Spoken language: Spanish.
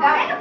¿Sabes?